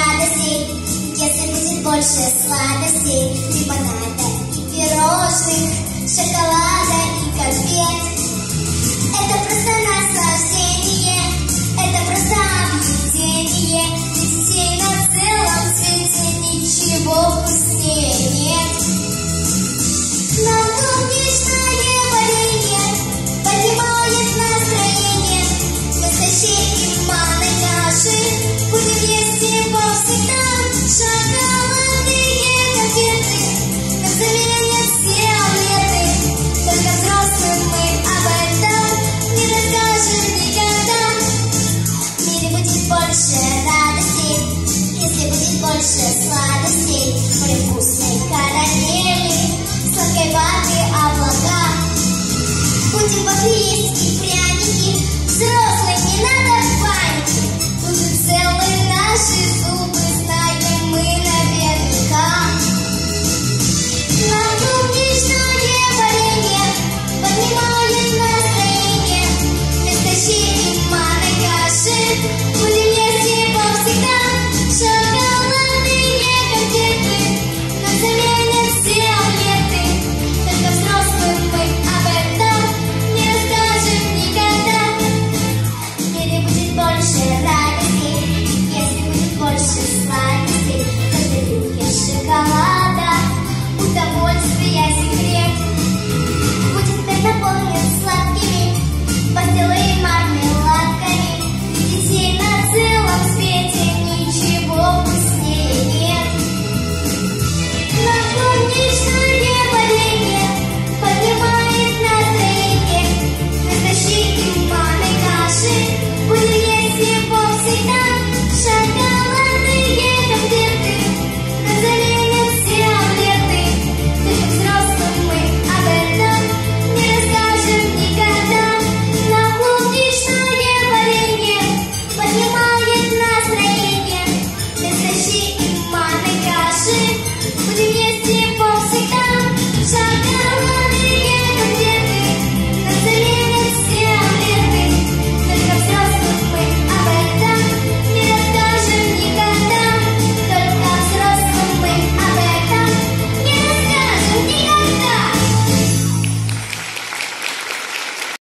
радостей, если будет больше сладостей, лимонада типа и пирожных, шоколада и конфет. Это просто наслаждение, это просто объедение, детей на целом свете ничего вкуснее нет. Больше сладостей, море вкусной карамели, сладкой ваты облака. Будем по-флистски